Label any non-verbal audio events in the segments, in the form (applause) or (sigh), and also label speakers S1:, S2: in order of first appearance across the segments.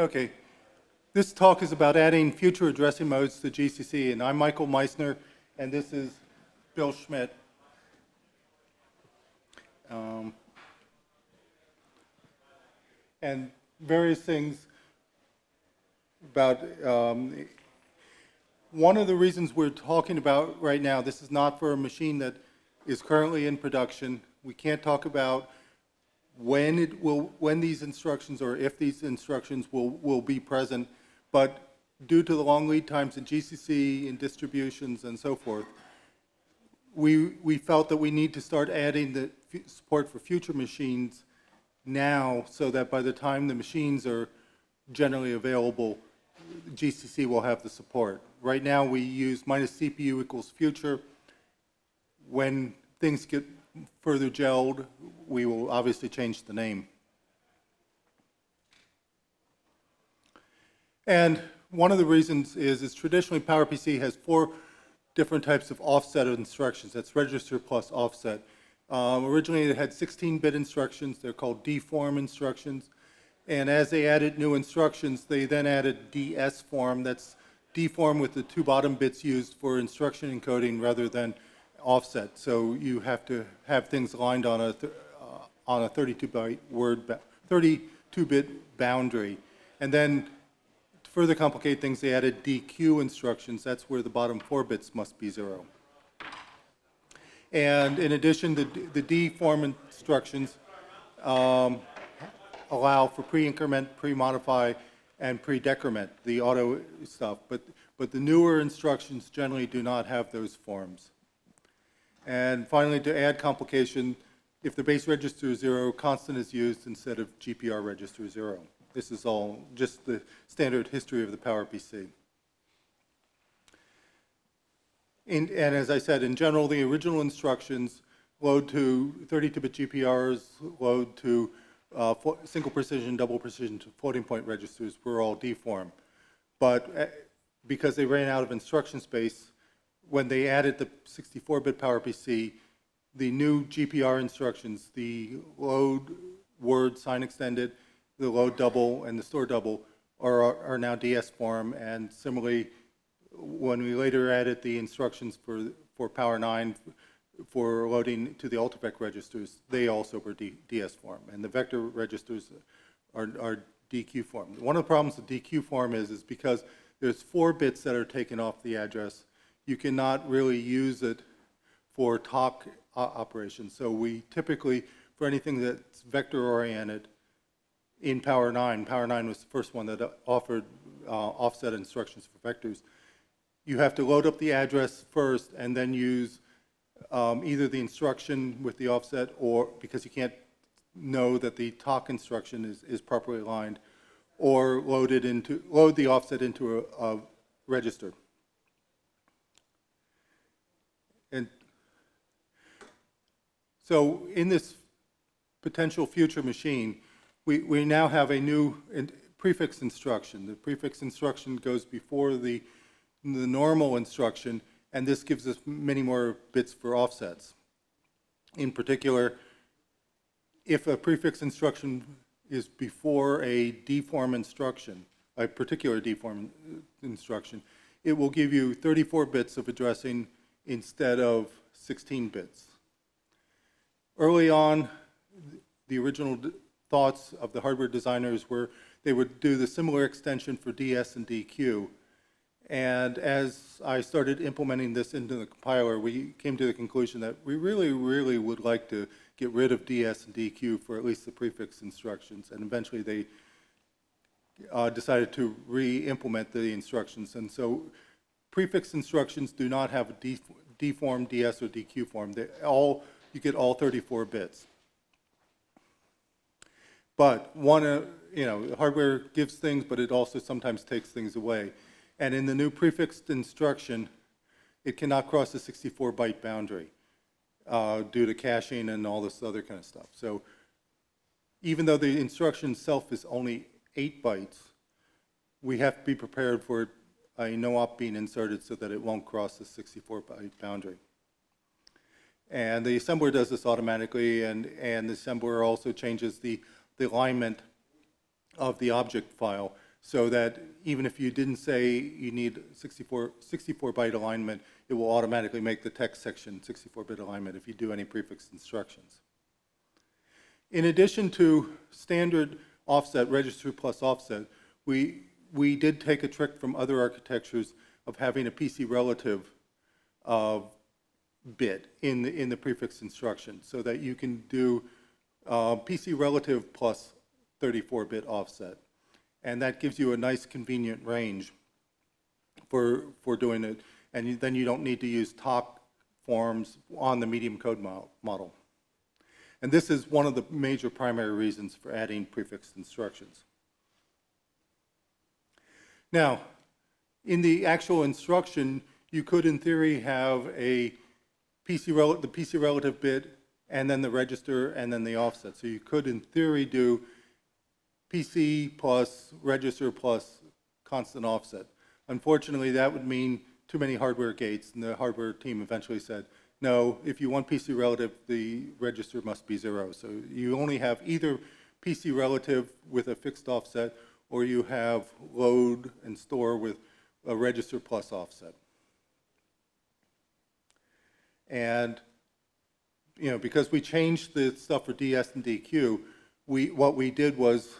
S1: Okay. This talk is about adding future addressing modes to GCC, and I'm Michael Meissner, and this is Bill Schmidt. Um, and various things about um, one of the reasons we're talking about right now, this is not for a machine that is currently in production. We can't talk about when it will, when these instructions or if these instructions will, will be present, but due to the long lead times in GCC and distributions and so forth, we, we felt that we need to start adding the support for future machines now so that by the time the machines are generally available, GCC will have the support. Right now, we use minus CPU equals future. When things get further gelled, we will obviously change the name. And one of the reasons is, is traditionally PowerPC has four different types of offset instructions. That's register plus offset. Um, originally, it had 16-bit instructions. They're called D form instructions. And as they added new instructions, they then added DS form. That's D form with the two bottom bits used for instruction encoding rather than offset. So you have to have things lined on a uh, on a 32-byte word, 32-bit boundary. And then to further complicate things, they added DQ instructions. That's where the bottom four bits must be zero. And in addition, the, the D form instructions um, allow for pre-increment, pre-modify, and pre-decrement, the auto stuff. But, but the newer instructions generally do not have those forms. And finally, to add complication, if the base register is zero, constant is used instead of GPR register zero. This is all just the standard history of the PowerPC. In, and as I said, in general, the original instructions load to 32-bit GPRs, load to uh, single precision, double precision to floating point registers were all D form. But uh, because they ran out of instruction space, when they added the 64-bit PowerPC, the new GPR instructions, the load word sign extended, the load double, and the store double are, are now DS form. And similarly, when we later added the instructions for, for Power 9 for loading to the AltiVec registers, they also were D, DS form. And the vector registers are, are DQ form. One of the problems with DQ form is, is because there's four bits that are taken off the address, you cannot really use it for TOC operations. So we typically, for anything that's vector oriented, in Power 9, Power 9 was the first one that offered uh, offset instructions for vectors. You have to load up the address first and then use um, either the instruction with the offset or because you can't know that the TOC instruction is, is properly aligned, or load it into load the offset into a, a register. And so in this potential future machine, we, we now have a new in- prefix instruction. The prefix instruction goes before the, the normal instruction, and this gives us many more bits for offsets. In particular, if a prefix instruction is before a D form instruction, a particular D form instruction, it will give you 34 bits of addressing instead of 16 bits. Early on, the original thoughts of the hardware designers were they would do the similar extension for DS and DQ. And as I started implementing this into the compiler, we came to the conclusion that we really, really would like to get rid of DS and DQ for at least the prefix instructions. And eventually they uh, decided to re-implement the instructions. And so prefix instructions do not have a def- D form, DS, or DQ form. They all, you get all 34 bits. But one, uh, you know, hardware gives things, but it also sometimes takes things away. And in the new prefixed instruction, it cannot cross the 64-byte boundary uh, due to caching and all this other kind of stuff. So even though the instruction itself is only eight bytes, we have to be prepared for a no-op being inserted so that it won't cross the 64-byte boundary. And the assembler does this automatically, and, and the assembler also changes the, the alignment of the object file so that even if you didn't say you need 64, 64 byte alignment, it will automatically make the text section 64-bit alignment if you do any prefix instructions. In addition to standard offset, register plus offset, we, we did take a trick from other architectures of having a PC relative uh, bit in the, in the prefix instruction so that you can do uh, PC relative plus 34-bit offset. And that gives you a nice convenient range for, for doing it. And you, then you don't need to use top forms on the medium code mo- model. And this is one of the major primary reasons for adding prefix instructions. Now, in the actual instruction, you could in theory have a PC rel- the PC relative bit and then the register and then the offset. So you could in theory do PC plus register plus constant offset. Unfortunately, that would mean too many hardware gates, and the hardware team eventually said, no, if you want PC relative, the register must be zero. So you only have either PC relative with a fixed offset, or you have load and store with a register plus offset. And, you know, because we changed the stuff for DS and DQ, we, what we did was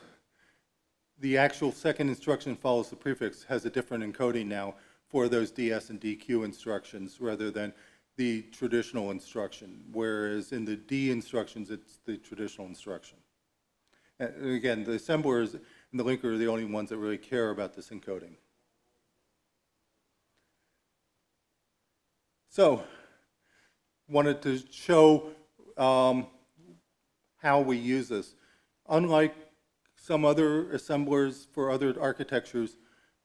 S1: the actual second instruction follows the prefix has a different encoding now for those DS and DQ instructions rather than the traditional instruction, whereas in the D instructions, it's the traditional instruction. And again, the assemblers and the linker are the only ones that really care about this encoding. So, wanted to show um, how we use this. Unlike some other assemblers for other architectures,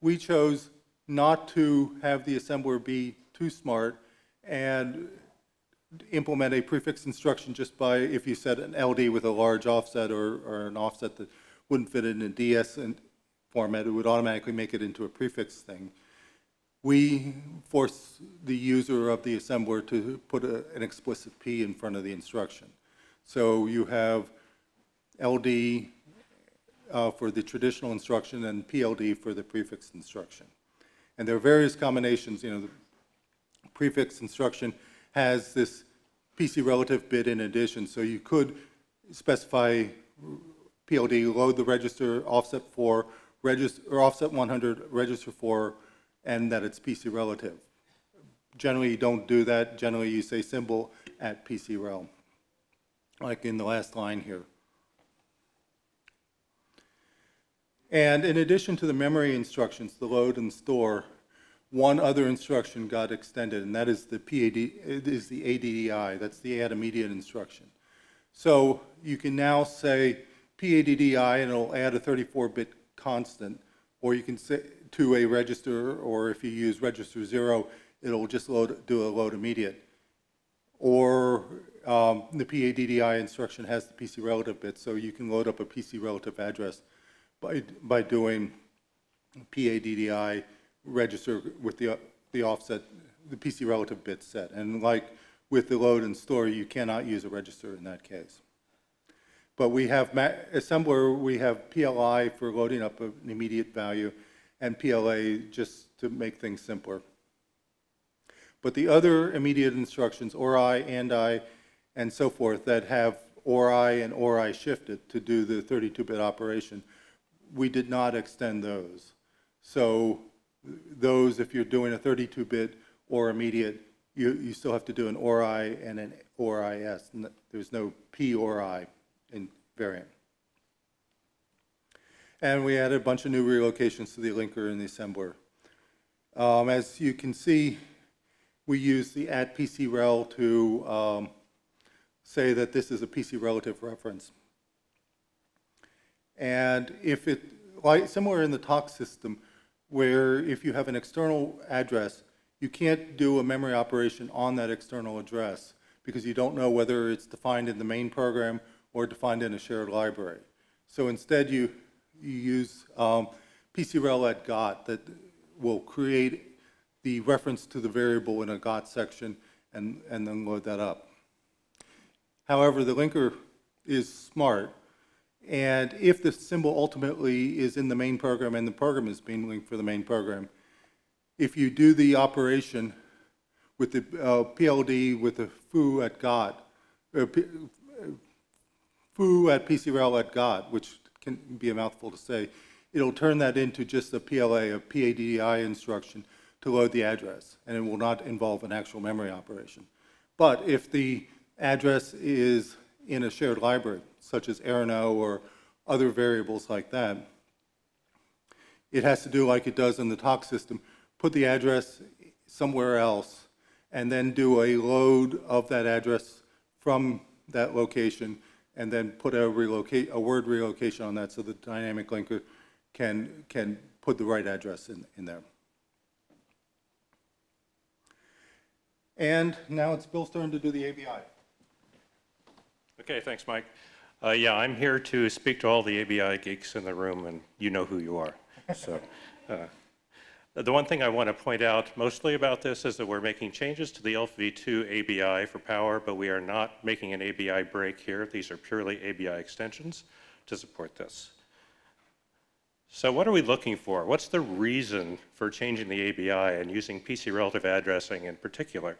S1: we chose not to have the assembler be too smart and implement a prefix instruction just by if you set an LD with a large offset or, or an offset that wouldn't fit in a DS format, it would automatically make it into a prefix thing. We force the user of the assembler to put a, an explicit P in front of the instruction. So you have LD uh, for the traditional instruction and PLD for the prefix instruction. And there are various combinations, you know, the prefix instruction has this PC relative bit in addition, so you could specify PLD, load the register, offset 4, register, or offset 100, register 4, and that it's PC relative. Generally, you don't do that. Generally, you say symbol at PC rel, like in the last line here. And in addition to the memory instructions, the load and store, one other instruction got extended, and that is the PAD, it is the ADDI, that's the add immediate instruction. So you can now say PADDI and it'll add a 34-bit constant, or you can say to a register, or if you use register zero, it'll just load, do a load immediate. Or um, the PADDI instruction has the PC relative bit, so you can load up a PC relative address by, by doing PADDI register with the, the offset, the PC relative bit set. And like with the load and store, you cannot use a register in that case. But we have assembler, we have PLI for loading up an immediate value, and PLA just to make things simpler. But the other immediate instructions, ORI, ANDI, and so forth, that have ORI and ORI shifted to do the 32-bit operation, we did not extend those. So those, if you're doing a 32-bit or immediate, you, you still have to do an ORI and an ORIS. There's no P ORI in variant. And we added a bunch of new relocations to the linker and the assembler. Um, as you can see, we use the at PCRel to um, say that this is a PC relative reference. And if it, like somewhere in the TOC system, where if you have an external address, you can't do a memory operation on that external address because you don't know whether it's defined in the main program or defined in a shared library. So instead, you, you use um, PCRel at GOT that will create the reference to the variable in a GOT section and, and then load that up. However, the linker is smart And if the symbol ultimately is in the main program and the program is being linked for the main program, if you do the operation with the uh, PLD with the foo at uh, uh, foo at PCRel at GOT, which can be a mouthful to say, it'll turn that into just a PLA, a PADDI instruction to load the address, and it will not involve an actual memory operation. But if the address is in a shared library, such as errno or other variables like that, it has to do like it does in the TOC system, put the address somewhere else, and then do a load of that address from that location, and then put a relocate, a word relocation on that so the dynamic linker can, can put the right address in, in there. And now it's Bill's turn to do the ABI.
S2: Okay, thanks, Mike. Uh, yeah, I'm here to speak to all the ABI geeks in the room, and you know who you are. So, uh, the one thing I want to point out mostly about this is that we're making changes to the ELF v2 ABI for power, but we are not making an ABI break here. These are purely ABI extensions to support this. So what are we looking for? What's the reason for changing the ABI and using PC relative addressing in particular?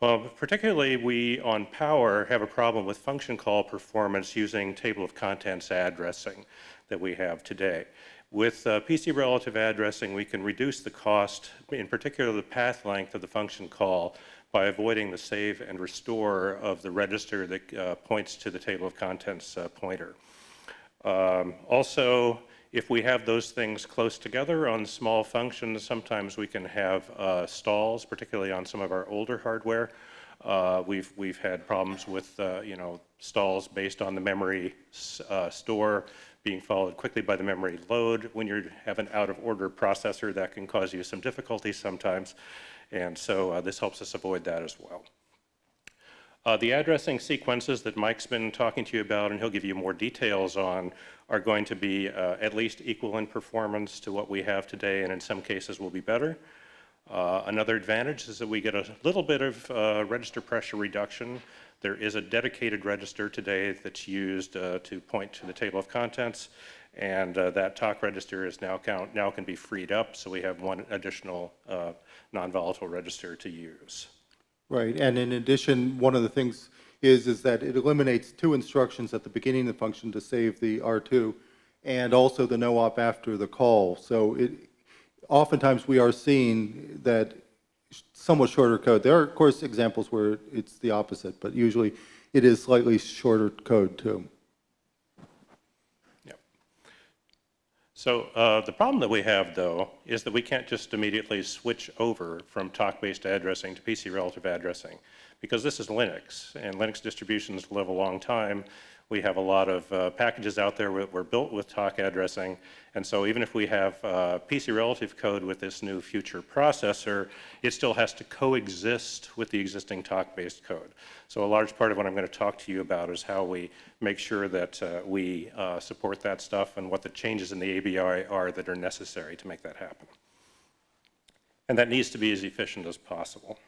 S2: Well, particularly we on Power have a problem with function call performance using table of contents addressing that we have today. With uh, PC relative addressing, we can reduce the cost, in particular the path length of the function call, by avoiding the save and restore of the register that uh, points to the table of contents uh, pointer. Um, also, if we have those things close together on small functions, sometimes we can have uh, stalls, particularly on some of our older hardware. Uh, we've, we've had problems with, uh, you know, stalls based on the memory store being followed quickly by the memory load. When you have an out-of-order processor, that can cause you some difficulties sometimes. And so uh, this helps us avoid that as well. Uh, the addressing sequences that Mike's been talking to you about, and he'll give you more details on, are going to be uh, at least equal in performance to what we have today, and in some cases will be better. Uh, another advantage is that we get a little bit of uh, register pressure reduction. There is a dedicated register today that's used uh, to point to the table of contents, and uh, that TOC register is now, count, now can be freed up, so we have one additional non-volatile register to use.
S1: Right, and in addition, one of the things is, is that it eliminates two instructions at the beginning of the function to save the R2, and also the no op after the call. So it, oftentimes we are seeing that somewhat shorter code. There are, of course, examples where it's the opposite, but usually it is slightly shorter code too. Yep.
S2: So uh, the problem that we have, though, is that we can't just immediately switch over from TOC-based addressing to PC relative addressing, because this is Linux, and Linux distributions live a long time. We have a lot of uh, packages out there that were built with TOC addressing, and so even if we have uh, PC relative code with this new future processor, it still has to coexist with the existing TOC-based code. So a large part of what I'm going to talk to you about is how we make sure that uh, we uh, support that stuff and what the changes in the ABI are that are necessary to make that happen. And that needs to be as efficient as possible.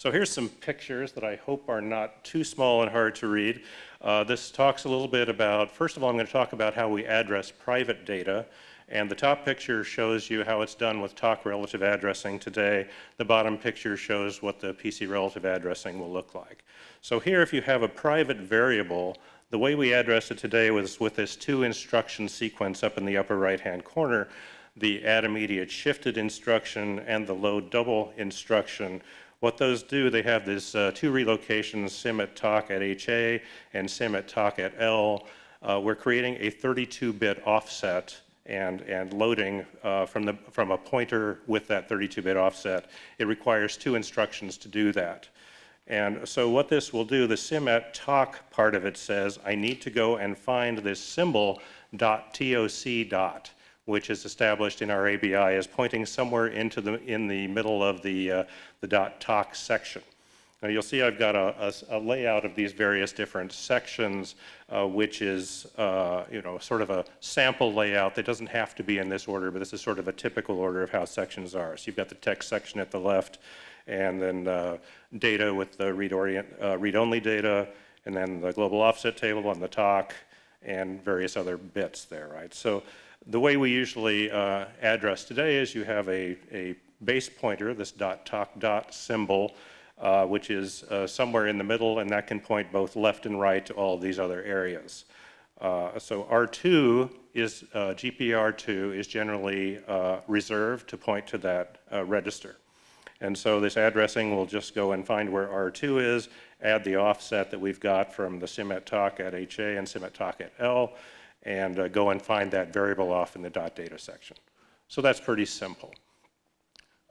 S2: So here's some pictures that I hope are not too small and hard to read. Uh, this talks a little bit about, first of all, I'm going to talk about how we address private data. And the top picture shows you how it's done with TOC relative addressing today. The bottom picture shows what the PC relative addressing will look like. So here, if you have a private variable, the way we address it today was with this two instruction sequence up in the upper right-hand corner, the add immediate shifted instruction and the load double instruction what those do, they have these uh, two relocations, sim at TOC at HA and sim at TOC at L. Uh, we're creating a 32-bit offset and, and loading uh, from, the, from a pointer with that 32-bit offset. It requires two instructions to do that. And so what this will do, the sim at TOC part of it says, I need to go and find this symbol dot TOC dot which is established in our ABI as pointing somewhere into the, in the middle of the, uh, the .toc section. Now you'll see I've got a, a, a layout of these various different sections, uh, which is, uh, you know, sort of a sample layout that doesn't have to be in this order, but this is sort of a typical order of how sections are. So you've got the text section at the left, and then uh, data with the read-only read uh, data, and then the global offset table on the TOC, and various other bits there, right? So the way we usually uh, address today is you have a, a base pointer, this dot TOC dot symbol, uh, which is uh, somewhere in the middle, and that can point both left and right to all these other areas. Uh, so R2 is, uh, GPR2 is generally uh, reserved to point to that uh, register. And so this addressing will just go and find where R2 is, add the offset that we've got from the CIMET TOC at HA and CIMET TOC at L, and uh, go and find that variable off in the dot data section. So that's pretty simple.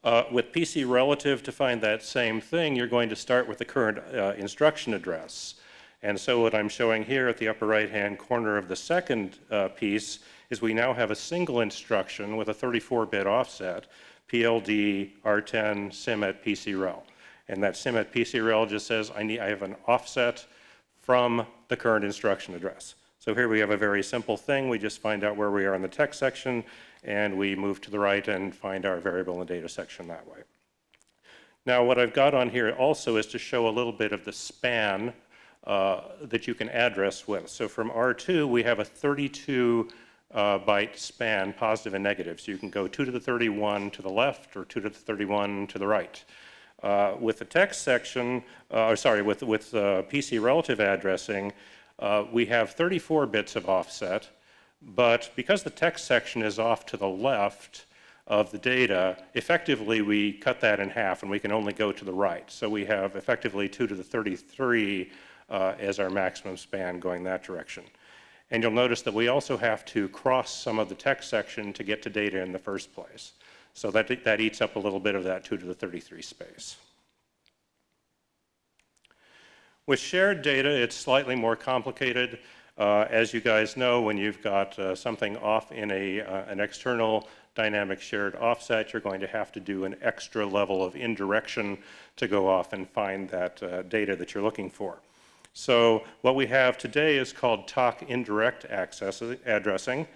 S2: Uh, with PC relative to find that same thing, you're going to start with the current uh, instruction address. And so what I'm showing here at the upper right-hand corner of the second uh, piece is we now have a single instruction with a 34-bit offset, PLD R10 sim at PCREL. And that sim at PCREL just says I, need, I have an offset from the current instruction address. So here we have a very simple thing. We just find out where we are in the text section, and we move to the right and find our variable the data section that way. Now, what I've got on here also is to show a little bit of the span uh, that you can address with. So from R2, we have a 32 uh, byte span, positive and negative. So you can go 2 to the 31 to the left or 2 to the 31 to the right. Uh, with the text section, uh, or sorry, with, with uh, PC relative addressing, uh, we have 34 bits of offset, but because the text section is off to the left of the data, effectively we cut that in half and we can only go to the right. So we have effectively 2 to the 33 uh, as our maximum span going that direction. And you'll notice that we also have to cross some of the text section to get to data in the first place. So that, that eats up a little bit of that 2 to the 33 space. With shared data, it's slightly more complicated. Uh, as you guys know, when you've got uh, something off in a, uh, an external dynamic shared offset, you're going to have to do an extra level of indirection to go off and find that uh, data that you're looking for. So what we have today is called TOC indirect access addressing.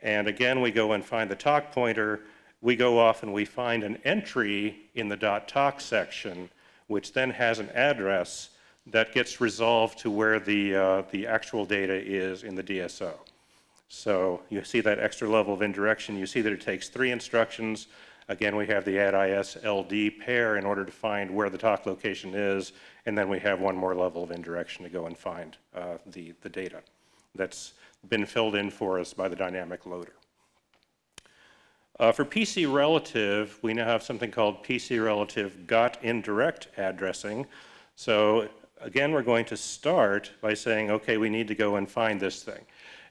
S2: And again, we go and find the TOC pointer. We go off and we find an entry in the .toc section, which then has an address that gets resolved to where the, uh, the actual data is in the DSO. So you see that extra level of indirection. You see that it takes three instructions. Again, we have the add is LD pair in order to find where the TOC location is, and then we have one more level of indirection to go and find uh, the, the data that's been filled in for us by the dynamic loader. Uh, for PC relative, we now have something called PC relative GOT indirect addressing. So again, we're going to start by saying, okay, we need to go and find this thing.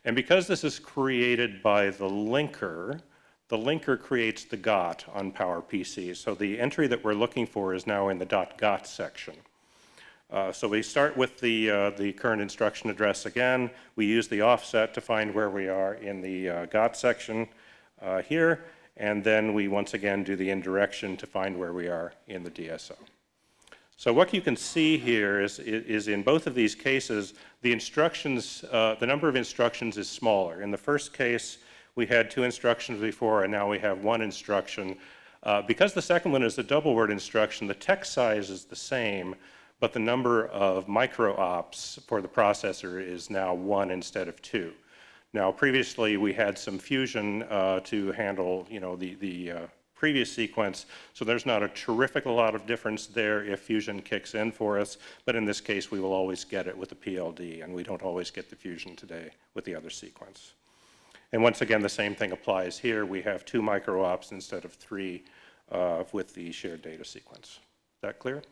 S2: And because this is created by the linker, the linker creates the GOT on PowerPC. So the entry that we're looking for is now in the .got section. Uh, so we start with the, uh, the current instruction address again. We use the offset to find where we are in the uh, GOT section uh, here, and then we once again do the indirection to find where we are in the DSO. So what you can see here is, is in both of these cases, the instructions, uh, the number of instructions is smaller. In the first case, we had two instructions before, and now we have one instruction. Uh, because the second one is a double word instruction, the text size is the same, but the number of micro-ops for the processor is now one instead of two. Now, previously we had some fusion uh, to handle, you know, the, the uh, previous sequence, so there's not a terrific lot of difference there if fusion kicks in for us, but in this case we will always get it with the PLD, and we don't always get the fusion today with the other sequence. And once again, the same thing applies here. We have two micro-ops instead of three uh, with the shared data sequence. Is that clear?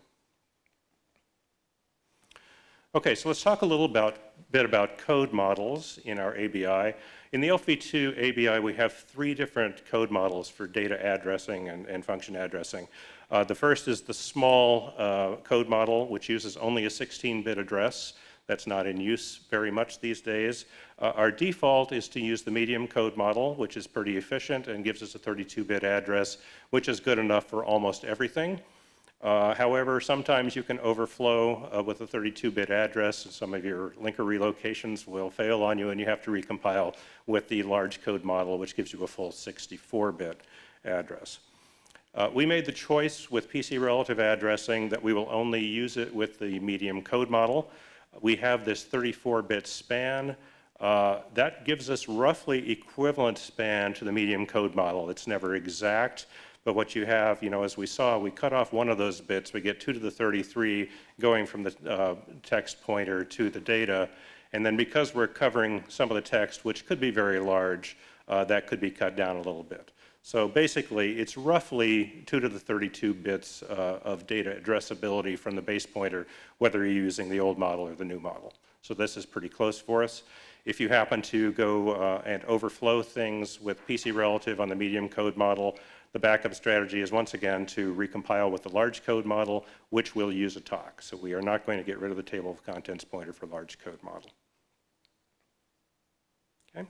S2: Okay, so let's talk a little about, bit about code models in our ABI. In the ELF v2 ABI, we have three different code models for data addressing and, and function addressing. Uh, the first is the small uh, code model, which uses only a 16-bit address. That's not in use very much these days. Uh, our default is to use the medium code model, which is pretty efficient and gives us a 32-bit address, which is good enough for almost everything. Uh, however, sometimes you can overflow uh, with a 32-bit address. And some of your linker relocations will fail on you, and you have to recompile with the large code model, which gives you a full 64-bit address. Uh, we made the choice with PC relative addressing that we will only use it with the medium code model. We have this 34-bit span. Uh, That gives us roughly equivalent span to the medium code model. It's never exact, but what you have, you know, as we saw, we cut off one of those bits, we get 2 to the 33 going from the uh, text pointer to the data, and then because we're covering some of the text, which could be very large, uh, that could be cut down a little bit. So basically, it's roughly 2 to the 32 bits uh, of data addressability from the base pointer, whether you're using the old model or the new model. So this is pretty close for us. If you happen to go uh, and overflow things with PC relative on the medium code model, the backup strategy is once again to recompile with the large code model, which will use a TOC. So we are not going to get rid of the table of contents pointer for large code model. Okay.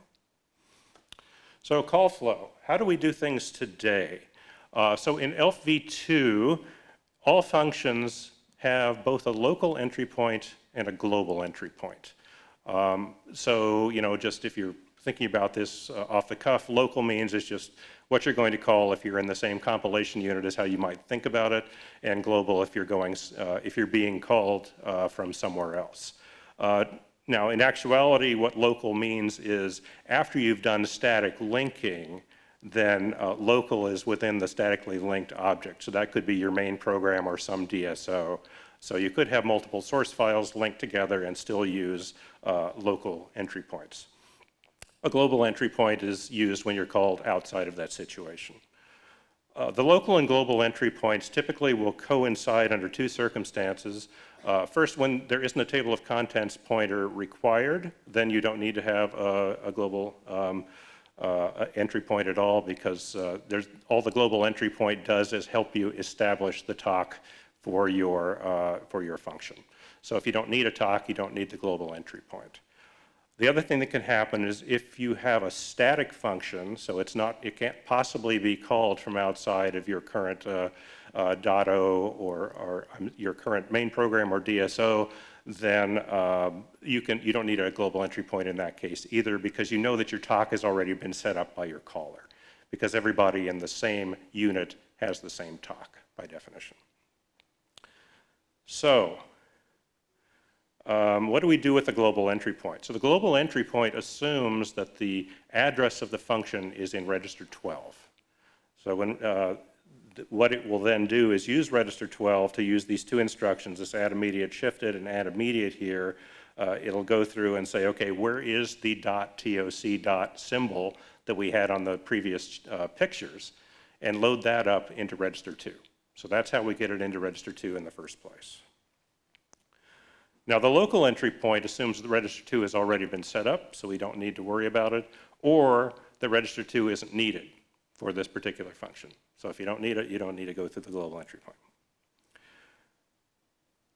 S2: So call flow, how do we do things today? Uh, so in ELF v2, all functions have both a local entry point and a global entry point. Um, so, you know, just if you're thinking about this uh, off the cuff, local means is just what you're going to call if you're in the same compilation unit as how you might think about it, and global if you're going, uh, if you're being called uh, from somewhere else. Uh, now, in actuality, what local means is after you've done static linking, then uh, local is within the statically linked object. So that could be your main program or some DSO. So you could have multiple source files linked together and still use uh, local entry points. A global entry point is used when you're called outside of that situation. Uh, the local and global entry points typically will coincide under two circumstances. Uh, first, when there isn't a table of contents pointer required, then you don't need to have a, a global um, uh, entry point at all because uh, there's, all the global entry point does is help you establish the TOC for your, uh, for your function. So if you don't need a TOC, you don't need the global entry point. The other thing that can happen is if you have a static function, so it's not, it can't possibly be called from outside of your current uh, uh, or, or um, your current main program or DSO, then um, you, can, you don't need a global entry point in that case either because you know that your TOC has already been set up by your caller because everybody in the same unit has the same TOC by definition. So um, what do we do with the global entry point? So the global entry point assumes that the address of the function is in register 12. So when, uh, what it will then do is use register 12 to use these two instructions, this add immediate shifted and add immediate here. Uh, it'll go through and say, okay, where is the dot TOC dot symbol that we had on the previous uh, pictures and load that up into register 2. So that's how we get it into register 2 in the first place. Now the local entry point assumes that register 2 has already been set up, so we don't need to worry about it, or that register 2 isn't needed for this particular function. So if you don't need it, you don't need to go through the global entry point.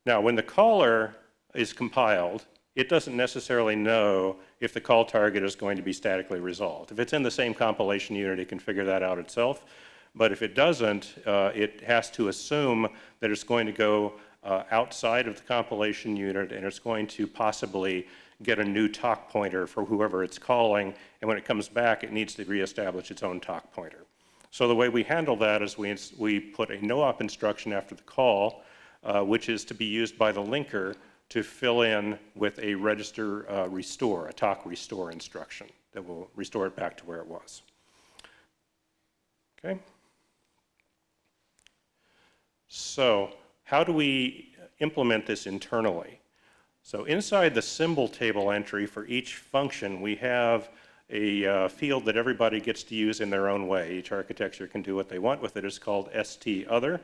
S2: Now when the caller is compiled, it doesn't necessarily know if the call target is going to be statically resolved. If it's in the same compilation unit, it can figure that out itself. But if it doesn't, uh, it has to assume that it's going to go uh, outside of the compilation unit and it's going to possibly get a new TOC pointer for whoever it's calling, and when it comes back, it needs to reestablish its own TOC pointer. So the way we handle that is we, we put a no-op instruction after the call, uh, which is to be used by the linker to fill in with a register uh, restore, a TOC restore instruction that will restore it back to where it was. Okay? So how do we implement this internally? So inside the symbol table entry for each function, we have a uh, field that everybody gets to use in their own way. Each architecture can do what they want with it. It's called ST other.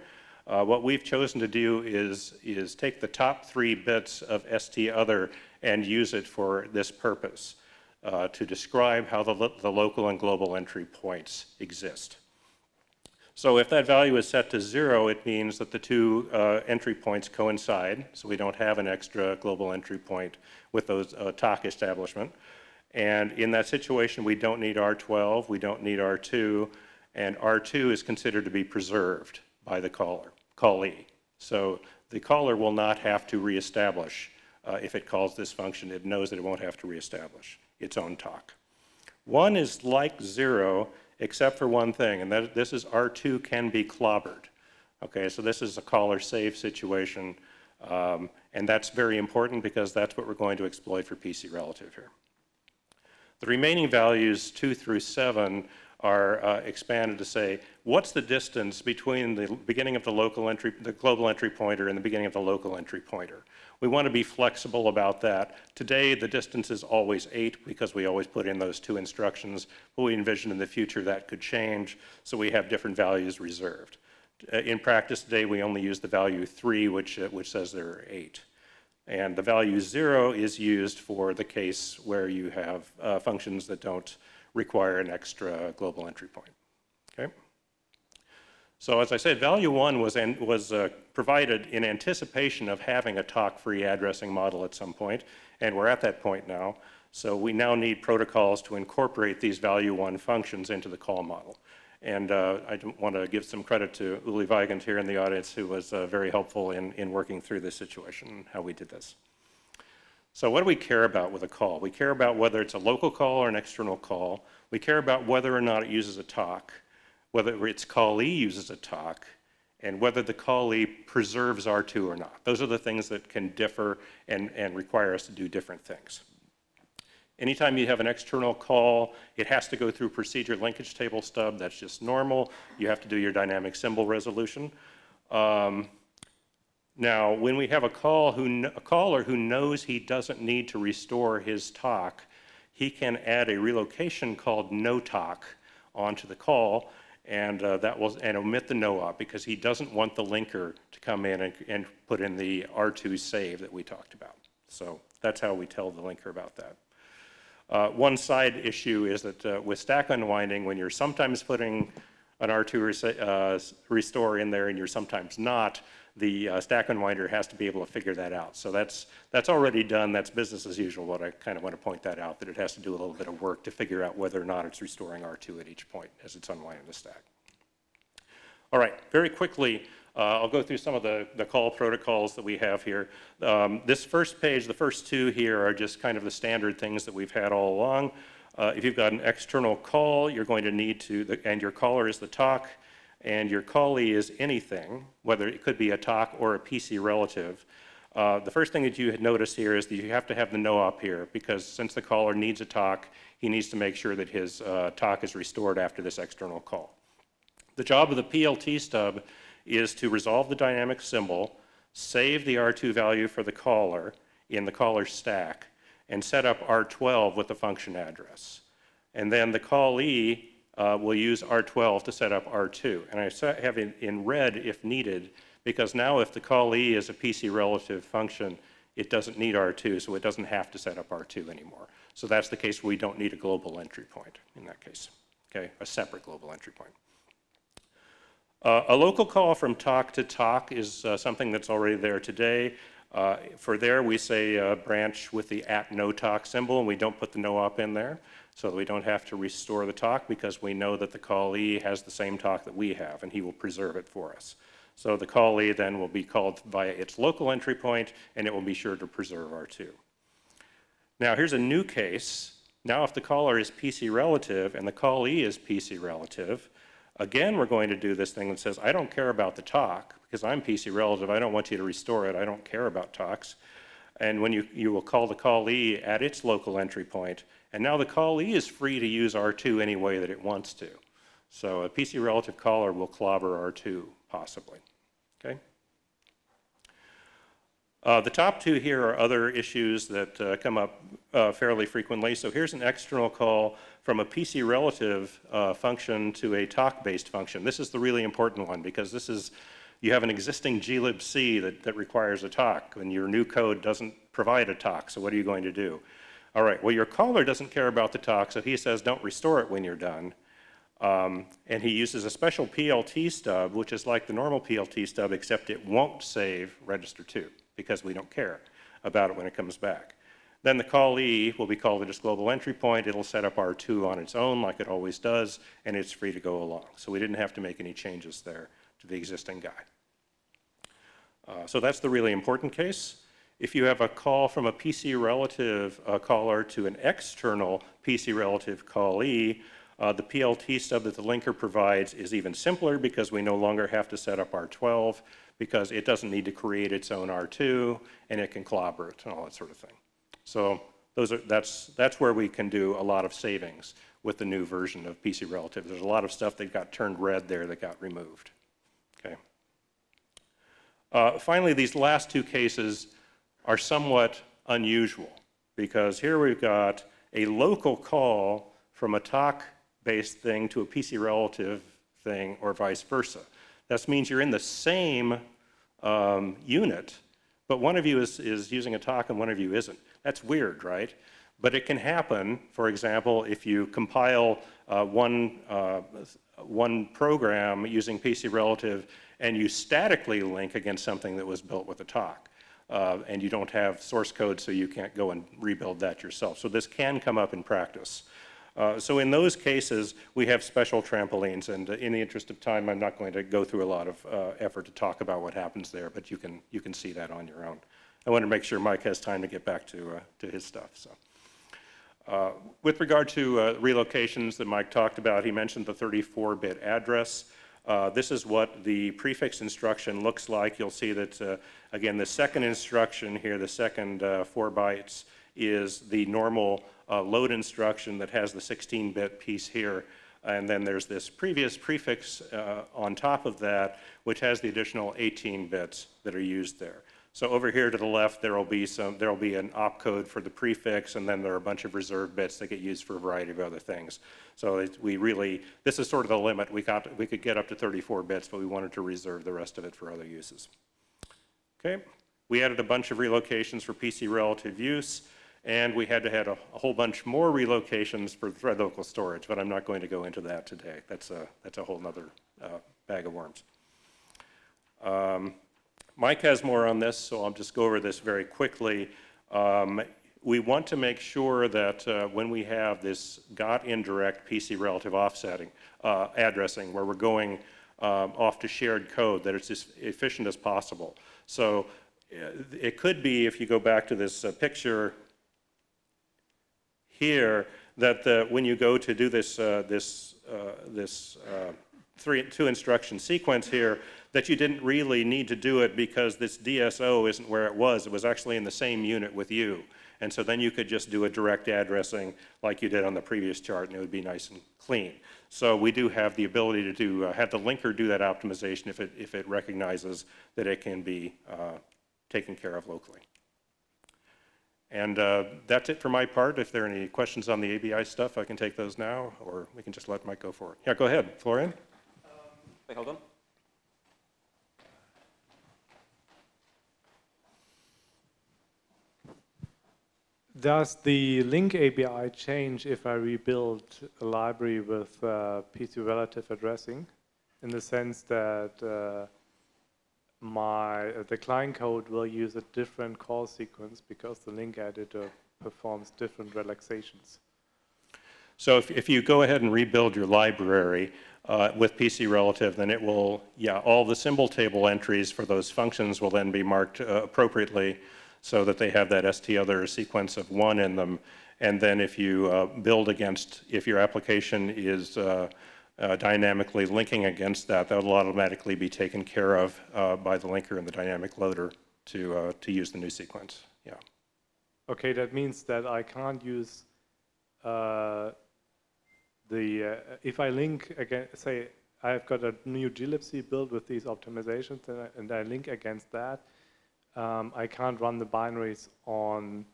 S2: Uh, what we've chosen to do is, is take the top three bits of ST other and use it for this purpose, uh, to describe how the, the local and global entry points exist. So if that value is set to zero, it means that the two uh, entry points coincide, so we don't have an extra global entry point with those uh, TOC establishment. And in that situation, we don't need R12, we don't need R2, and R2 is considered to be preserved by the caller, callee. So the caller will not have to reestablish uh, if it calls this function. It knows that it won't have to reestablish its own TOC. One is like zero except for one thing, and that this is R2 can be clobbered. Okay, so this is a caller save situation, um, and that's very important because that's what we're going to exploit for PC relative here. The remaining values, two through seven, are uh, expanded to say, what's the distance between the beginning of the local entry, the global entry pointer and the beginning of the local entry pointer? We want to be flexible about that. Today, the distance is always eight because we always put in those two instructions, but we envision in the future that could change, so we have different values reserved. Uh, In practice today, we only use the value three, which, uh, which says there are eight. And the value zero is used for the case where you have uh, functions that don't require an extra global entry point. Okay? So as I said, value one was, an, was uh, provided in anticipation of having a TOC-free addressing model at some point, and we're at that point now. So we now need protocols to incorporate these value one functions into the call model. And uh, I want to give some credit to Uli Weigand here in the audience, who was uh, very helpful in, in working through this situation and how we did this. So what do we care about with a call? We care about whether it's a local call or an external call. We care about whether or not it uses a TOC, whether its callee uses a TOC, and whether the callee preserves R2 or not. Those are the things that can differ and, and require us to do different things. Anytime you have an external call, it has to go through procedure linkage table stub. That's just normal. You have to do your dynamic symbol resolution. Um, now, when we have a, call who, a caller who knows he doesn't need to restore his TOC, he can add a relocation called notoc onto the call, and uh, that will and omit the no op because he doesn't want the linker to come in and, and put in the R2 save that we talked about. So that's how we tell the linker about that. Uh, one side issue is that uh, with stack unwinding, when you're sometimes putting an R2 uh, restore in there and you're sometimes not, the uh, stack unwinder has to be able to figure that out. So that's, that's already done. That's business as usual, but I kind of want to point that out, that it has to do a little bit of work to figure out whether or not it's restoring R2 at each point as it's unwinding the stack. All right, very quickly, uh, I'll go through some of the, the call protocols that we have here. Um, this first page, the first two here are just kind of the standard things that we've had all along. Uh, if you've got an external call, you're going to need to, the, and your caller is the TOC, and your callee is anything, whether it could be a TOC or a PC relative. Uh, the first thing that you had noticed here is that you have to have the no-op here, because since the caller needs a TOC, he needs to make sure that his uh, TOC is restored after this external call. The job of the PLT stub is to resolve the dynamic symbol, save the R2 value for the caller in the caller stack, and set up R12 with the function address. And then the callee uh, will use R12 to set up R2. And I have in, in red if needed, because now if the callee is a PC relative function, it doesn't need R2, so it doesn't have to set up R2 anymore. So that's the case where we don't need a global entry point in that case, okay, a separate global entry point. Uh, a local call from TOC to TOC is uh, something that's already there today. Uh, for there, we say uh, branch with the at notoc symbol, and we don't put the no op in there, so that we don't have to restore the TOC because we know that the callee has the same TOC that we have, and he will preserve it for us. So the callee then will be called via its local entry point, and it will be sure to preserve R2. Now, here's a new case. Now, if the caller is PC relative and the callee is PC relative, Again, we're going to do this thing that says, I don't care about the TOC because I'm PC relative. I don't want you to restore it. I don't care about TOCs. And when you, you will call the callee at its local entry point, and now the callee is free to use R2 any way that it wants to. So a PC relative caller will clobber R2, possibly. Okay? Uh, the top two here are other issues that uh, come up uh, fairly frequently. So here's an external call from a PC relative uh, function to a TOC-based function. This is the really important one because this is, you have an existing glibc that, that requires a TOC and your new code doesn't provide a TOC, so what are you going to do? All right, well your caller doesn't care about the TOC, so he says don't restore it when you're done. Um, and he uses a special PLT stub, which is like the normal PLT stub, except it won't save register 2 because we don't care about it when it comes back. Then the callee will be called at its global entry point. It'll set up R2 on its own like it always does, and it's free to go along. So we didn't have to make any changes there to the existing guy. Uh, so that's the really important case. If you have a call from a PC relative uh, caller to an external PC relative callee, uh, the PLT stub that the linker provides is even simpler because we no longer have to set up R12 because it doesn't need to create its own R2 and it can it and all that sort of thing. So those are, that's, that's where we can do a lot of savings with the new version of PC Relative. There's a lot of stuff that got turned red there that got removed. Uh, Finally, these last two cases are somewhat unusual because here we've got a local call from a TOC-based thing to a PC relative thing or vice versa. That means you're in the same um, unit, but one of you is, is using a TOC and one of you isn't. That's weird, right? But it can happen, for example, if you compile uh, one, uh, one program using PC Relative and you statically link against something that was built with a TOC. Uh, and you don't have source code, so you can't go and rebuild that yourself. So this can come up in practice. Uh, so in those cases, we have special trampolines, and in the interest of time, I'm not going to go through a lot of uh, effort to talk about what happens there, but you can, you can see that on your own. I want to make sure Mike has time to get back to, uh, to his stuff. So. Uh, With regard to uh, relocations that Mike talked about, he mentioned the 34-bit address. Uh, This is what the prefix instruction looks like. You'll see that, uh, again, the second instruction here, the second uh, four bytes, is the normal uh, load instruction that has the 16-bit piece here. And then there's this previous prefix uh, on top of that, which has the additional 18 bits that are used there. So over here to the left, there will be some, there will be an opcode for the prefix, and then there are a bunch of reserved bits that get used for a variety of other things. So it, we really, this is sort of the limit. We got, we could get up to 34 bits, but we wanted to reserve the rest of it for other uses. Okay, we added a bunch of relocations for PC relative use, and we had to add a, a whole bunch more relocations for thread local storage, but I'm not going to go into that today. That's a, that's a whole other uh, bag of worms. Um, Mike has more on this, so I'll just go over this very quickly. Um, we want to make sure that uh, when we have this GOT indirect PC relative offsetting, uh, addressing, where we're going um, off to shared code, that it's as efficient as possible. So uh, it could be, if you go back to this uh, picture here, that the, when you go to do this, uh, this, uh, this three, two instruction sequence here, that you didn't really need to do it because this DSO isn't where it was. It was actually in the same unit with you. And so then you could just do a direct addressing like you did on the previous chart, and it would be nice and clean. So we do have the ability to do, uh, have the linker do that optimization if it, if it recognizes that it can be uh, taken care of locally. And uh, that's it for my part. If there are any questions on the ABI stuff, I can take those now, or we can just let Mike go forward. Yeah, go ahead, Florian.
S3: Wait, hold on.
S4: Does the link API change if I rebuild a library with uh, PC relative addressing, in the sense that uh, my uh, the client code will use a different call sequence because the link editor performs different relaxations?
S2: So if, if you go ahead and rebuild your library uh, with PC relative, then it will, yeah, all the symbol table entries for those functions will then be marked uh, appropriately so that they have that st other sequence of one in them. And then if you uh, build against, if your application is uh, uh, dynamically linking against that, that will automatically be taken care of uh, by the linker and the dynamic loader to, uh, to use the new sequence. Yeah.
S4: Okay, that means that I can't use uh, the, if I link again, say I've got a new glibc built with these optimizations and I, and I link against that, um, I can't run the binaries on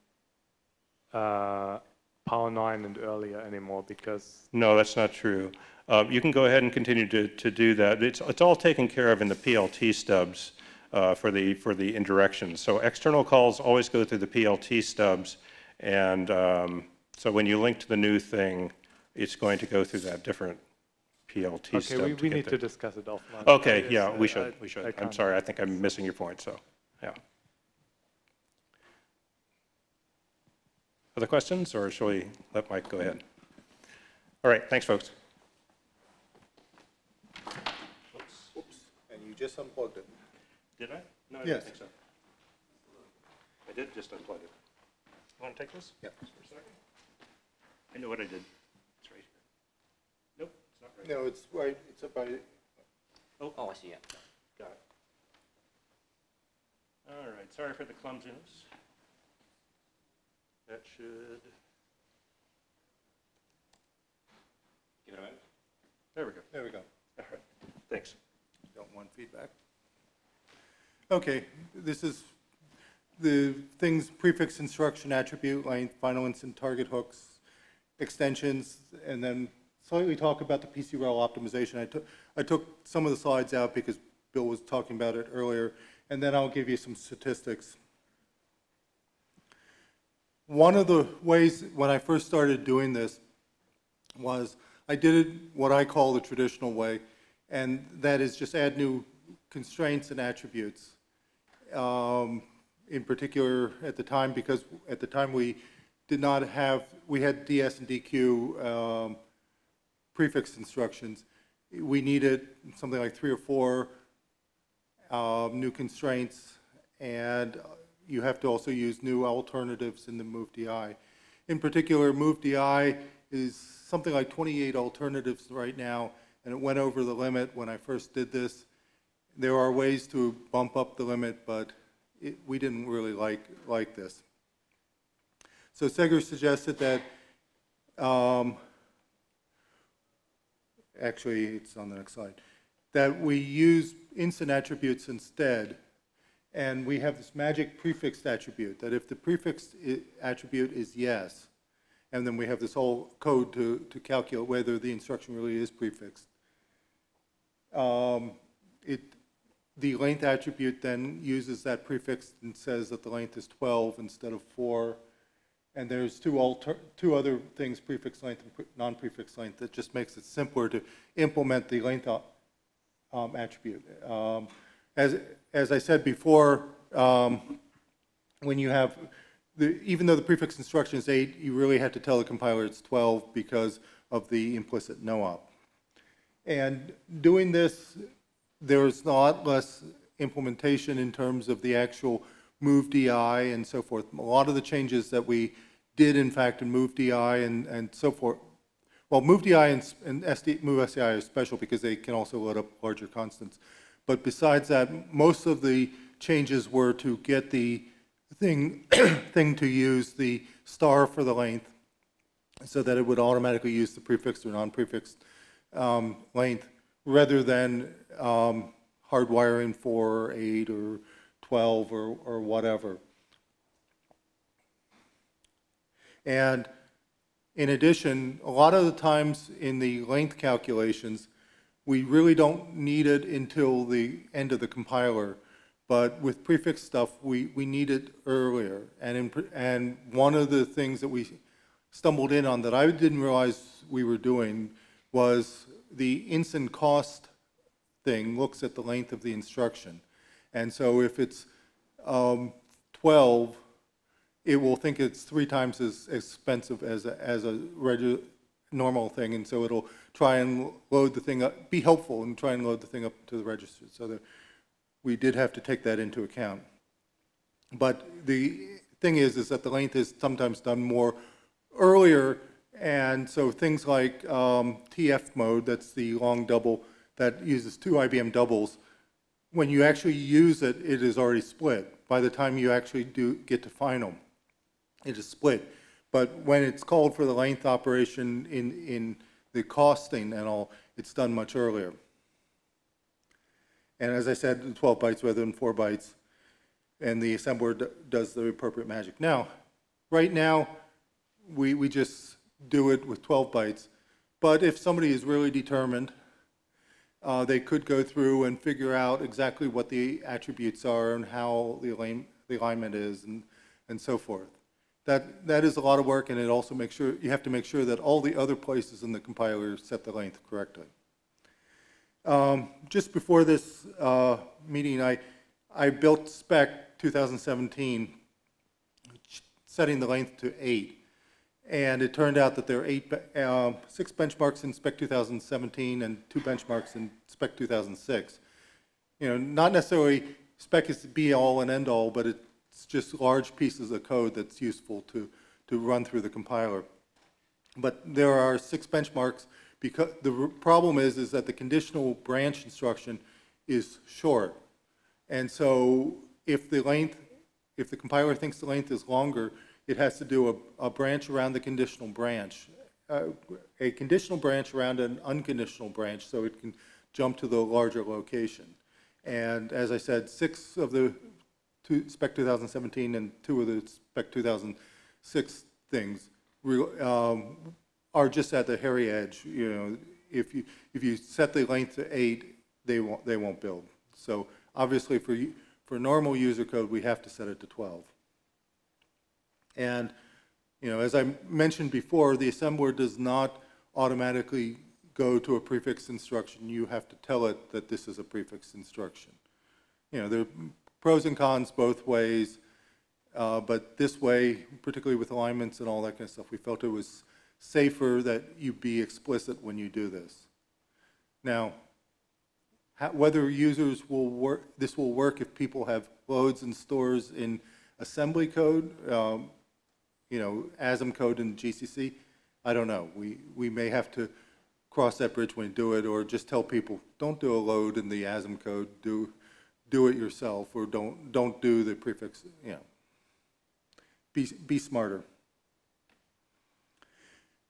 S4: uh, Power 9 and earlier anymore because,
S2: No, that's not true. Uh, You can go ahead and continue to, to do that. It's, it's all taken care of in the PLT stubs uh, for the, for the indirections. So external calls always go through the PLT stubs, and um, so when you link to the new thing, it's going to go through that different PLT
S4: okay,
S2: stub
S4: we, we
S2: get
S4: need
S2: there.
S4: to discuss it offline.
S2: Okay, yeah, we should,
S4: I,
S2: we should. I'm sorry, I think I'm missing your point, so, yeah. Other questions, or shall we let Mike go ahead? All right, thanks, folks.
S1: Oops, and you just unplugged it.
S2: Did I? No, I
S1: Yes.
S2: didn't think so. I did just unplug it. You Want to take this?
S1: Yeah.
S2: Just For a second? I know what I did. It's right here. Nope, it's not right.
S1: No, it's right, it's up by,
S3: oh, oh, I see, yeah.
S2: Got it. All right, sorry for the clumsiness. That should,
S3: Give it a moment.
S2: there we go.
S1: There we go.
S2: All right, thanks.
S1: Don't want feedback. Okay, this is the things, prefix instruction, attribute, length, final insn target hooks, extensions, and then slightly talk about the PCRel optimization. I took, I took some of the slides out because Bill was talking about it earlier, and then I'll give you some statistics. One of the ways, when I first started doing this, was I did it what I call the traditional way, and that is just add new constraints and attributes. Um, In particular, at the time, because at the time we did not have, we had DS and DQ um, prefix instructions. We needed something like three or four um, new constraints, and you have to also use new alternatives in the move DI. In particular, move DI is something like 28 alternatives right now, and it went over the limit when I first did this. There are ways to bump up the limit, but it, we didn't really like, like this. So Segher suggested that, um, actually, it's on the next slide, that we use insn attributes instead. And we have this magic prefixed attribute, that if the prefixed attribute is yes, and then we have this whole code to, to calculate whether the instruction really is prefixed. Um, It, the length attribute then uses that prefix and says that the length is 12 instead of 4. And there's two alter, two other things, prefix length and pre- non-prefix length, that just makes it simpler to implement the length uh, um, attribute. Um, As, as I said before, um, when you have, the, even though the prefix instruction is eight, you really have to tell the compiler it's 12 because of the implicit no-op. And doing this, there's a lot less implementation in terms of the actual move DI and so forth. A lot of the changes that we did, in fact, in move DI and, and so forth, well, move DI and, and SD, move SDI are special because they can also load up larger constants. But besides that, most of the changes were to get the thing, (coughs) thing to use the star for the length so that it would automatically use the prefixed or non-prefixed um, length rather than um, hardwiring for 8 or 12 or, or whatever. And in addition, a lot of the times in the length calculations, we really don't need it until the end of the compiler. But with prefix stuff, we, we need it earlier. And in, and one of the things that we stumbled in on that I didn't realize we were doing was the insn cost thing looks at the length of the instruction. And so if it's um, 12, it will think it's three times as expensive as a, as a regular, normal thing, and so it'll try and load the thing up, be helpful and try and load the thing up to the register. So that we did have to take that into account. But the thing is, is that the length is sometimes done more earlier, and so things like um, TF mode, that's the long double, that uses two IBM doubles, when you actually use it, it is already split. By the time you actually do get to final, it is split. But when it's called for the length operation in, in the costing and all, it's done much earlier. And as I said, 12 bytes rather than 4 bytes, and the assembler does the appropriate magic. Now, right now, we, we just do it with 12 bytes, but if somebody is really determined, uh, they could go through and figure out exactly what the attributes are and how the the alignment is and, and so forth. That, that is a lot of work, and it also makes sure, you have to make sure that all the other places in the compiler set the length correctly. Um, Just before this uh, meeting, I, I built spec 2017, setting the length to eight. And it turned out that there are eight, uh, six benchmarks in spec 2017 and two benchmarks in spec 2006. You know, not necessarily spec is the be-all and end-all, but it's just large pieces of code that's useful to, to run through the compiler. But there are six benchmarks because, the problem is, is that the conditional branch instruction is short. And so if the length, if the compiler thinks the length is longer, it has to do a, a branch around the conditional branch, uh, a conditional branch around an unconditional branch, so it can jump to the larger location. And as I said, six of the two, spec 2017 and two of the spec 2006 things um, are just at the hairy edge, you know, if you, if you set the length to eight, they won't, they won't build. So obviously, for, for normal user code, we have to set it to 12. And, you know, as I mentioned before, the assembler does not automatically go to a prefix instruction. You have to tell it that this is a prefix instruction. You know, there pros and cons both ways, uh, but this way, particularly with alignments and all that kind of stuff, we felt it was safer that you be explicit when you do this. Now, how, whether users will work, this will work if people have loads and stores in assembly code, um, you know, ASM code in GCC, I don't know. We, we may have to cross that bridge when we do it, or just tell people, don't do a load in the ASM code, do, do it yourself, or don't, don't do the prefix, you know. Be, be smarter.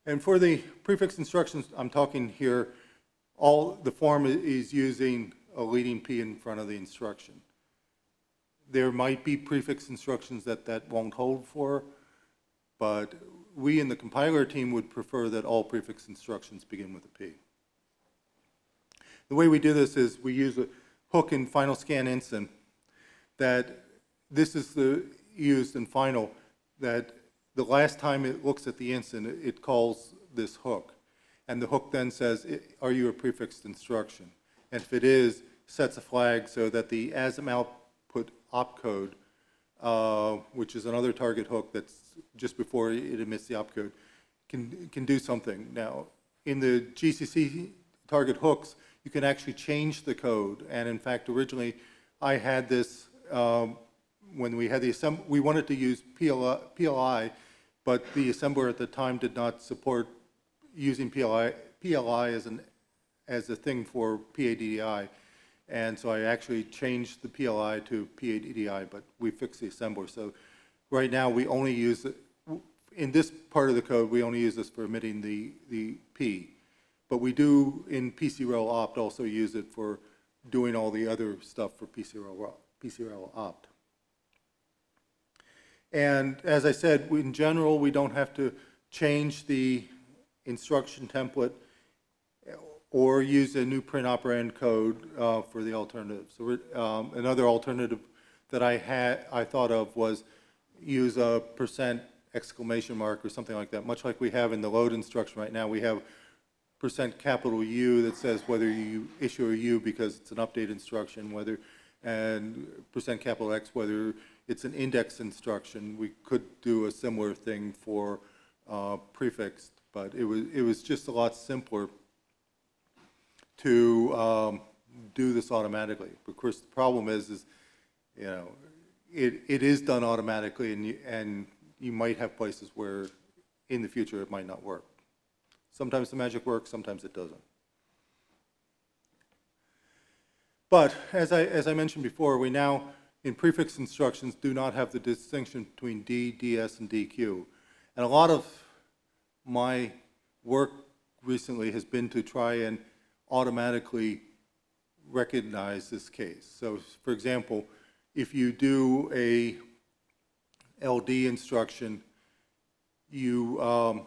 S1: And for the prefix instructions, I'm talking here, all, the form is using a leading P in front of the instruction. There might be prefix instructions that that won't hold for, but we in the compiler team would prefer that all prefix instructions begin with a P. The way we do this is we use a hook in final scan insn that this is the, used in final, that the last time it looks at the it- it calls this hook. And the hook then says, are you a prefixed instruction? And if it is, sets a flag so that the ASM output opcode, uh, which is another target hook that's just before it emits the opcode, can, can do something. Now, in the GCC target hooks, you can actually change the code. And in fact, originally, I had this, um, when we had the assemb, we wanted to use PLI, PLI, but the assembler at the time did not support using PLI, PLI as an, as a thing for PADDI. And so I actually changed the PLI to PADDI, but we fixed the assembler. So right now, we only use, in this part of the code, we only use this for emitting the, the P. But we do, in PCRel opt, also use it for doing all the other stuff for PCRel, PCRel opt. And as I said, in general, we don't have to change the instruction template or use a new print operand code uh, for the alternative. So um, another alternative that I had, I thought of was use a percent exclamation mark or something like that, much like we have in the load instruction right now. We have percent capital U that says whether you issue a U because it's an update instruction, whether, and percent capital X whether it's an index instruction. We could do a similar thing for uh, prefixed, but it was, it was just a lot simpler to um, do this automatically. Of course, the problem is, is, you know, it, it is done automatically, and you, and you might have places where in the future it might not work. Sometimes the magic works, sometimes it doesn't. But as I, as I mentioned before, we now, in prefix instructions, do not have the distinction between D, DS, and DQ. And a lot of my work recently has been to try and automatically recognize this case. So, for example, if you do a LD instruction, you um,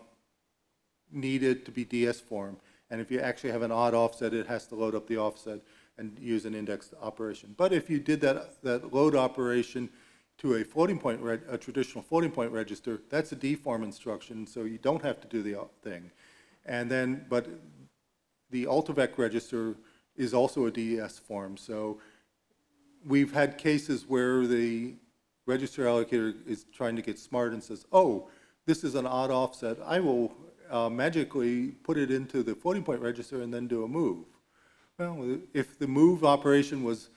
S1: need it to be DS form. And if you actually have an odd offset, it has to load up the offset and use an indexed operation. But if you did that, that load operation to a floating point, a traditional floating point register, that's a D form instruction, so you don't have to do the uh, thing. And then, but the AltiVec register is also a DS form, so we've had cases where the register allocator is trying to get smart and says, oh, this is an odd offset, I will uh, magically put it into the floating point register and then do a move. Well, if the move operation was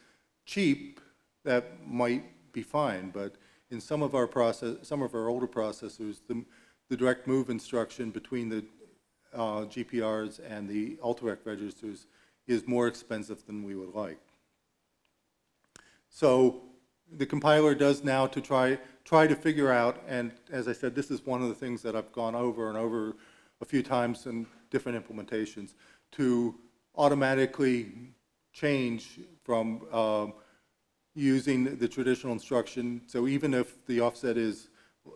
S1: cheap, that might be fine, but in some of our process, some of our older processors, the, the direct move instruction between the uh, GPRs and the AltiVec registers is more expensive than we would like. So the compiler does now to try, try to figure out, and as I said, this is one of the things that I've gone over and over a few times in different implementations, to automatically change from um, using the traditional instruction, so even if the offset is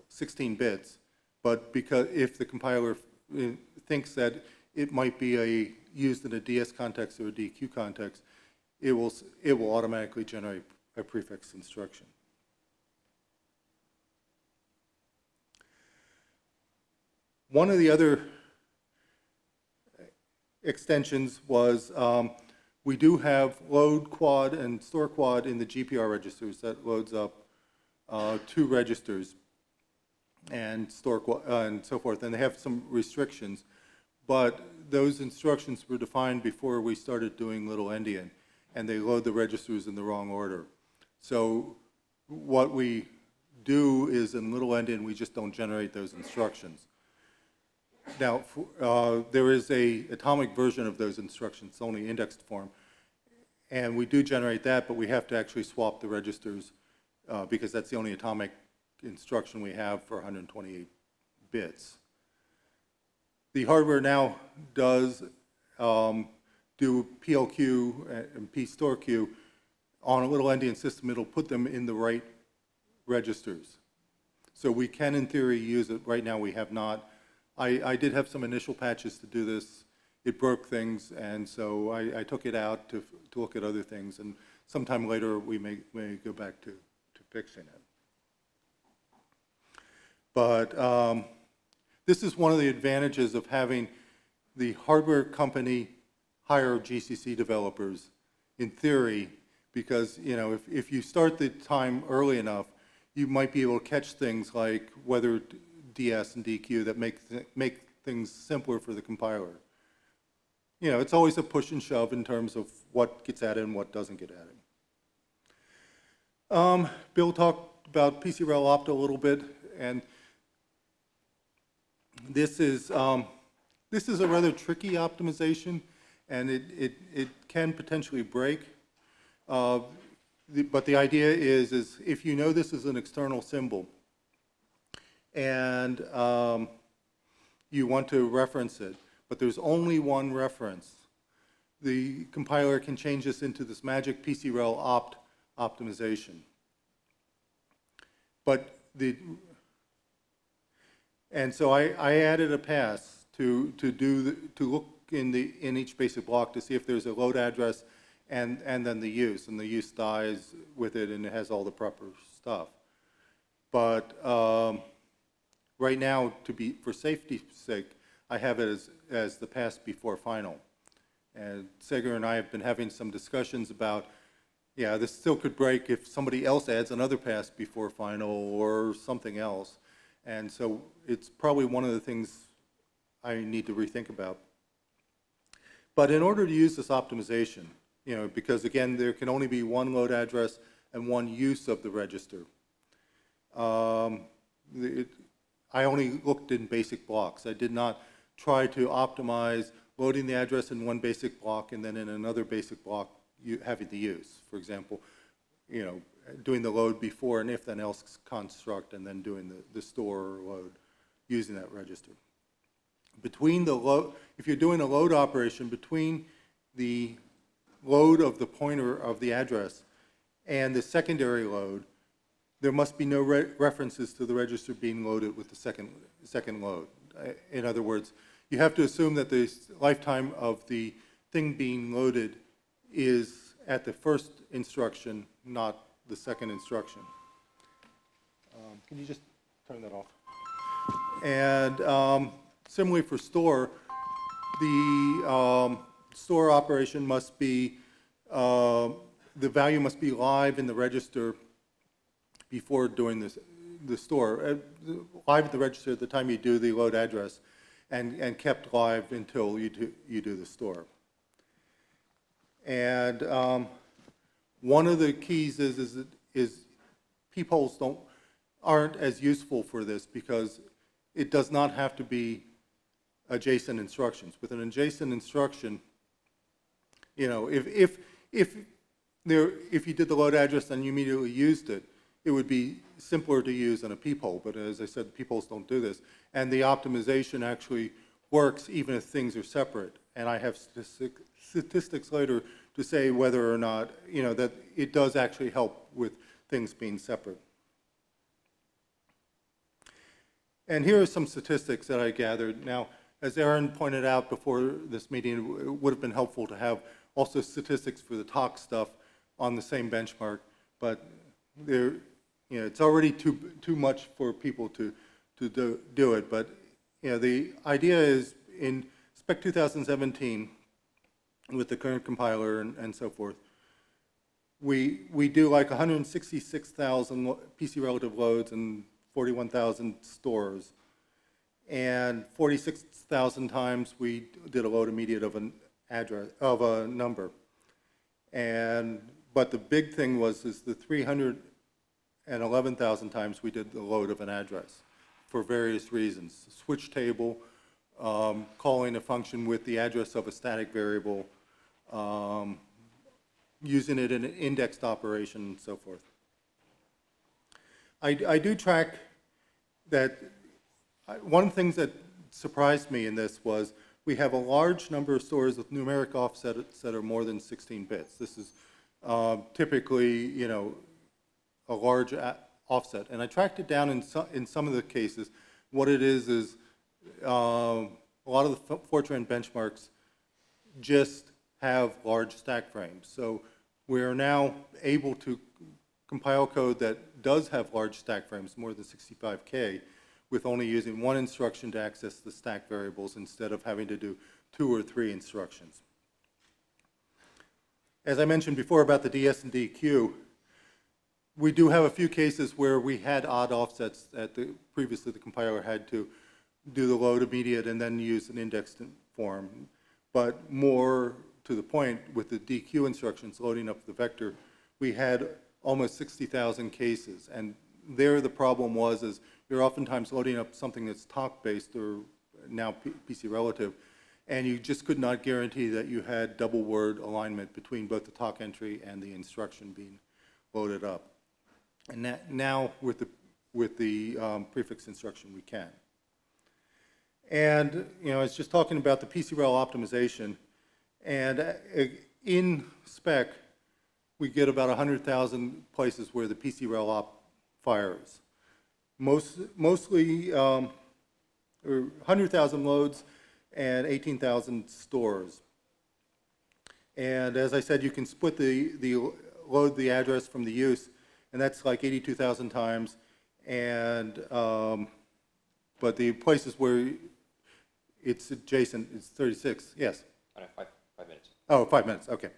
S1: 16 bits, but because, if the compiler uh, thinks that it might be a, used in a DS context or a DQ context, it will, it will automatically generate a prefix instruction. One of the other extensions was, um, we do have load quad and store quad in the GPR registers. That loads up uh, two registers and store, qua- uh, and so forth, and they have some restrictions. But those instructions were defined before we started doing little endian, and they load the registers in the wrong order. So what we do is in little endian, we just don't generate those instructions. Now, f- uh, there is a atomic version of those instructions, only indexed form, and we do generate that, but we have to actually swap the registers uh, because that's the only atomic instruction we have for 128 bits. The hardware now does um, do PLQ and PStoreQ on a little endian system. It'll put them in the right registers. So we can, in theory, use it. Right now, we have not. I, I did have some initial patches to do this. It broke things, and so I, I took it out to, to look at other things, and sometime later, we may, may go back to, to fixing it. But um, this is one of the advantages of having the hardware company hire GCC developers, in theory, because, you know, if, if you start the time early enough, you might be able to catch things like whether DS and DQ that make, th- make things simpler for the compiler. You know, it's always a push and shove in terms of what gets added and what doesn't get added. Um, Bill talked about PCRel opt a little bit, and this is, um, this is a rather tricky optimization, and it, it, it can potentially break. Uh, the- But the idea is, is if you know this is an external symbol, and um, you want to reference it, but there's only one reference, the compiler can change this into this magic PCRel opt optimization. But the, and so I, I added a pass to, to do, the- to look in the, in each basic block to see if there's a load address and, and then the use, and the use dies with it and it has all the proper stuff. But um, right now, to be, for safety's sake, I have it as, as the pass before final. And Segher and I have been having some discussions about, yeah, this still could break if somebody else adds another pass before final or something else. And so it's probably one of the things I need to rethink about. But in order to use this optimization, you know, because again, there can only be one load address and one use of the register. Um, it- I only looked in basic blocks. I did not try to optimize loading the address in one basic block and then in another basic block, you, having the use. For example, you know, doing the load before an if then else construct and then doing the, the store load using that register. Between the load, if you're doing a load operation between the load of the pointer of the address and the secondary load, there must be no re- references to the register being loaded with the second, second load. In other words, you have to assume that the lifetime of the thing being loaded is at the first instruction, not the second instruction. Um, Can you just turn that off? And um, similarly for store, the um, store operation must be, uh, the value must be live in the register before doing this, the store, uh, live at the register at the time you do the load address, and, and kept live until you do, you do the store. And um, one of the keys is, is, is peepholes don't, aren't as useful for this because it does not have to be adjacent instructions. With an adjacent instruction, you know, if, if, if there, if you did the load address and you immediately used it, it would be simpler to use than a peephole, but as I said, peepholes don't do this. And the optimization actually works even if things are separate. And I have statistic, statistics later to say whether or not, you know, that it does actually help with things being separate. And here are some statistics that I gathered. Now, as Aaron pointed out before this meeting, it would have been helpful to have also statistics for the TOC stuff on the same benchmark, but there, you know, it's already too, too much for people to, to do, do it. But, you know, the idea is in spec 2017, with the current compiler and, and so forth, we, we do like 166,000 PC relative loads and 41,000 stores. And 46,000 times we did a load immediate of an address, of a number. And, but the big thing was, is the 311,000 times we did the load of an address for various reasons. Switch table, um, calling a function with the address of a static variable, um, using it in an indexed operation and so forth. I, I do track that, one of the things that surprised me in this was we have a large number of stores with numeric offsets that are more than 16 bits. This is um, typically, you know, a large offset. And I tracked it down in some, in some of the cases. What it is, is um, a lot of the Fortran benchmarks just have large stack frames. So we are now able to compile code that does have large stack frames, more than 65K, with only using one instruction to access the stack variables instead of having to do two or three instructions. As I mentioned before about the DS and DQ, we do have a few cases where we had odd offsets that the, previously the compiler had to do the load immediate and then use an indexed form. But more to the point, with the DQ instructions loading up the vector, we had almost 60,000 cases. And there, the problem was, is you're oftentimes loading up something that's TOC-based or now PC relative, and you just could not guarantee that you had double word alignment between both the TOC entry and the instruction being loaded up. And that, now, with the, with the um, prefix instruction, we can. And, you know, I was just talking about the PCREL optimization, and uh, in spec, we get about 100,000 places where the PCREL op fires. Most, mostly, um, 100,000 loads and 18,000 stores. And as I said, you can split the, the load the address from the use, and that's like 82,000 times. And, um, but the places where it's adjacent, is 36, yes.
S3: Oh, five, five minutes.
S1: Oh, five minutes, okay.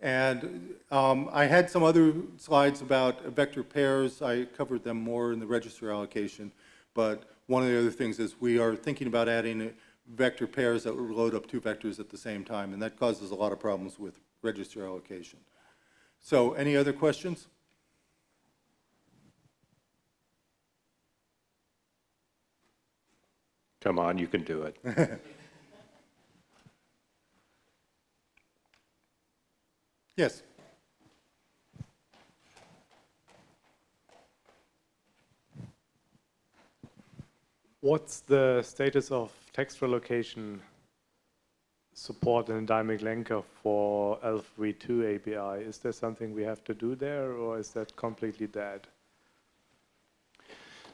S1: And um, I had some other slides about vector pairs. I covered them more in the register allocation. But one of the other things is we are thinking about adding vector pairs that will load up two vectors at the same time, and that causes a lot of problems with register allocation. So any other questions?
S2: Come on, you can do it. (laughs)
S1: Yes?
S4: What's the status of text relocation support in dynamic linker for ELF-v2 API? Is there something we have to do there, or is that completely dead?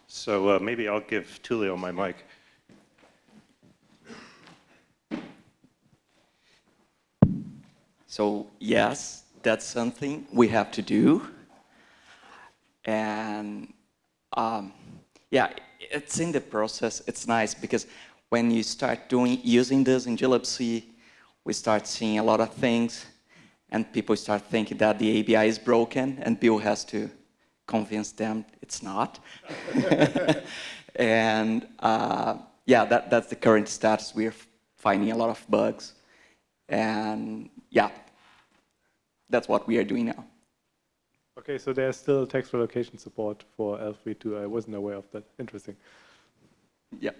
S2: So uh, maybe I'll give Tulio my mic.
S5: So yes, that's something we have to do. And um, yeah, it's in the process. It's nice because when you start doing using this in glibc, we start seeing a lot of things, and people start thinking that the ABI is broken, and Bill has to convince them it's not. (laughs) and uh, yeah, that, that's the current status. We're finding a lot of bugs. And yeah, that's what we are doing now.
S4: Okay, so there's still text relocation support for L32. I wasn't aware of that. Interesting.
S5: Yeah.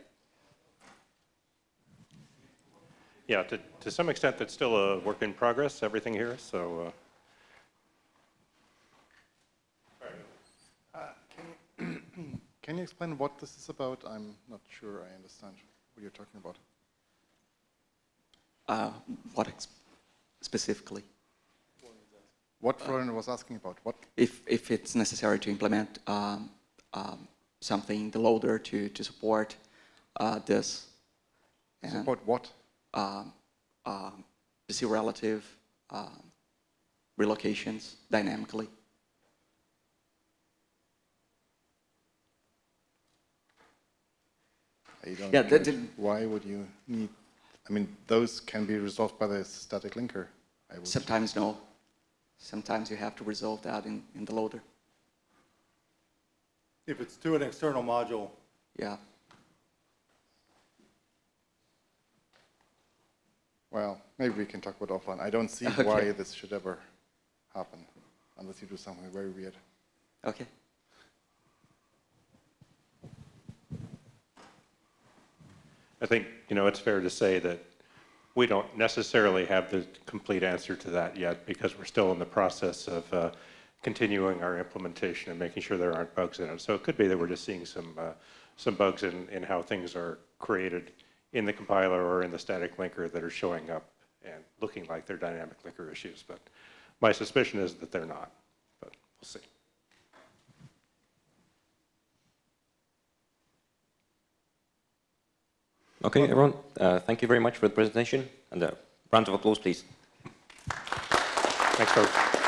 S2: Yeah, to, to some extent, that's still a work in progress, everything here, so. Uh...
S6: Uh, can, you (clears throat) can you explain what this is about? I'm not sure I understand what you're talking about.
S5: Uh, what specifically?
S6: What Florian was asking about, what,
S5: If, if it's necessary to implement um, um, something in the loader to, to support uh, this. and,
S6: support what?
S5: Um, um, PC relative um, relocations dynamically.
S6: Don't
S5: Yeah, that did-
S6: Why would you need, I mean, those can be resolved by the static linker. I would-
S5: Sometimes no. Sometimes you have to resolve that in, in the loader.
S1: If it's to an external module,
S5: Yeah.
S6: Well, maybe we can talk about offline. I don't see (laughs)
S5: Okay.
S6: why this should ever happen unless you do something very weird.
S5: Okay.
S2: I think, you know, it's fair to say that we don't necessarily have the complete answer to that yet because we're still in the process of uh, continuing our implementation and making sure there aren't bugs in it. So it could be that we're just seeing some, uh, some bugs in, in how things are created in the compiler or in the static linker that are showing up and looking like they're dynamic linker issues. But my suspicion is that they're not, but we'll see.
S3: Okay, everyone, uh, thank you very much for the presentation, and a round of applause, please.
S2: Thanks, folks.